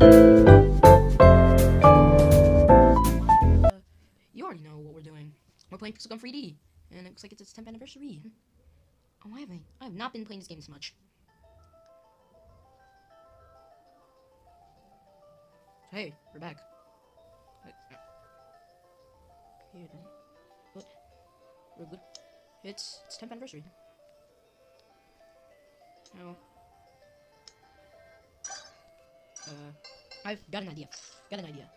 Uh, you already know what we're doing. We're playing Pixel Gun 3D, and it looks like it's its 10th anniversary. Oh, I haven't. I have not been playing this game this much. Hey, we're back. We're good. It's it's 10th anniversary. Oh. Uh, I've got an idea. Got an idea.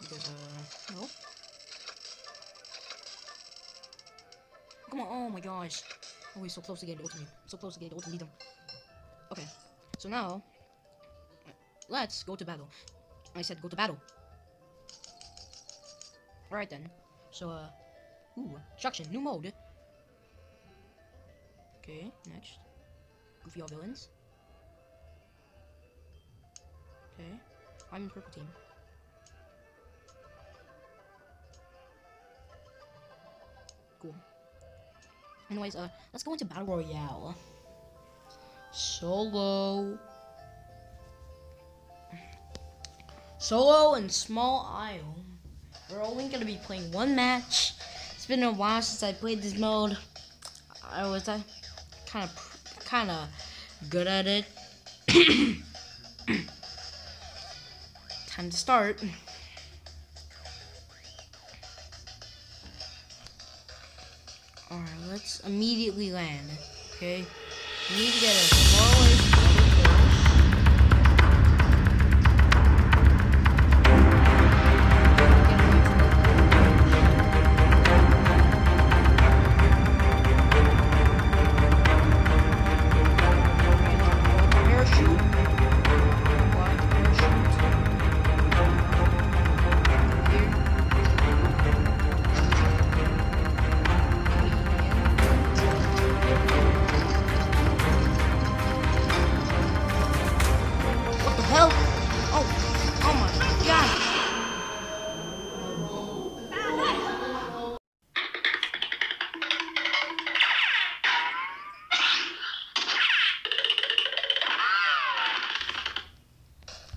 Uh, no. Come on, oh my gosh. Oh, he's so close to getting ultimate. So close to getting ultimate. Okay, so now, let's go to battle. I said go to battle. Alright then. So, uh, ooh, instruction, new mode. Okay, next. Goofy all villains. Okay, I'm in purple team. Cool. Anyways, uh, let's go into Battle Royale. Solo. Solo and Small Isle. We're only gonna be playing one match. It's been a while since I played this mode. I was uh, kind of, kind of good at it. Time to start. Alright, let's immediately land. Okay? We need to get a smaller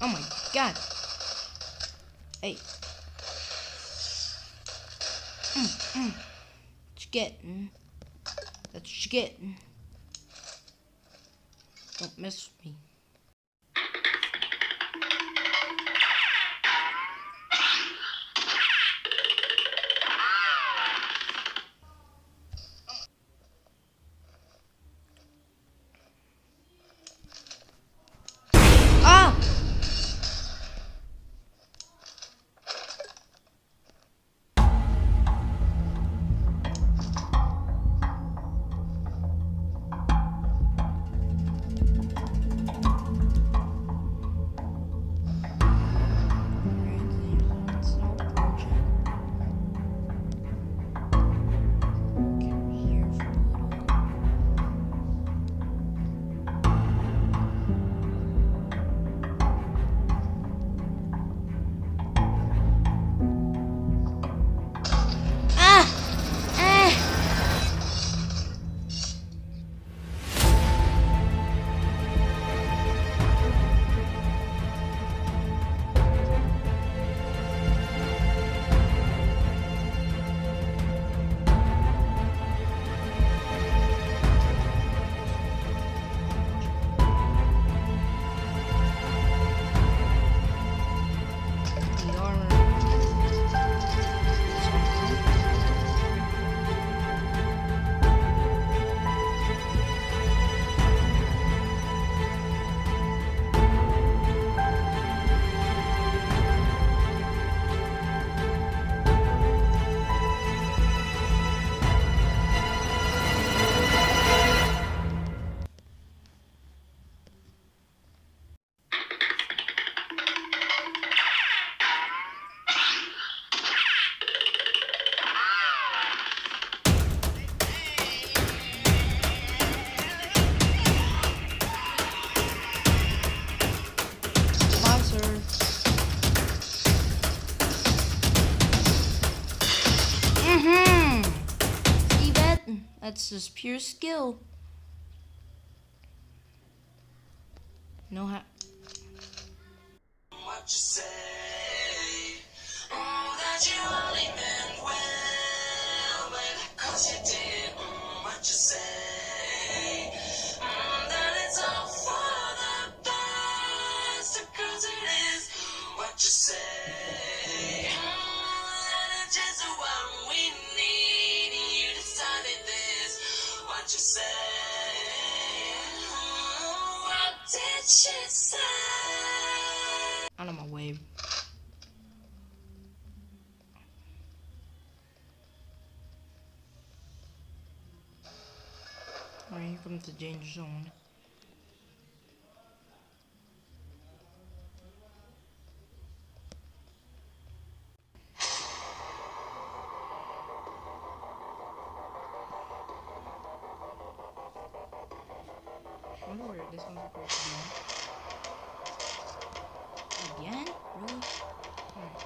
Oh my god. Hey. Mm, mm. You get? mm? That's what you get. Don't mess with me. That's just pure skill. No ha- what you say. Mm, that you only meant well, baby, 'cause you did you say. What did she say? Out of my way. The danger zone. This one's to be. Again? Really? Alright.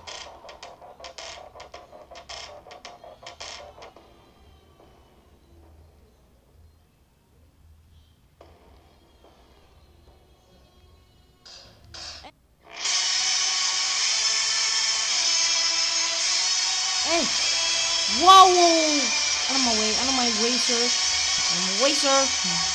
Hey! Whoa! whoa. Out of my way, out of my way, sir. Out of my way, sir.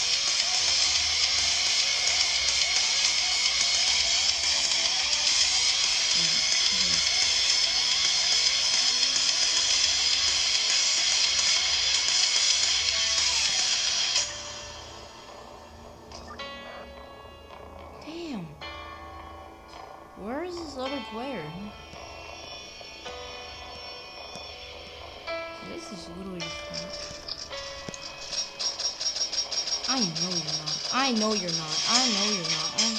I know you're not. I know you're not. I know you're not. I...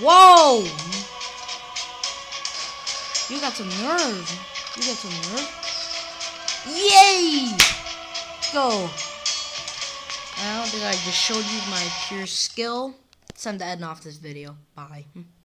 Whoa! You got some nerve. You got some nerve. Yay! Go. I don't think I just showed you my pure skill. Time to end off this video. Bye.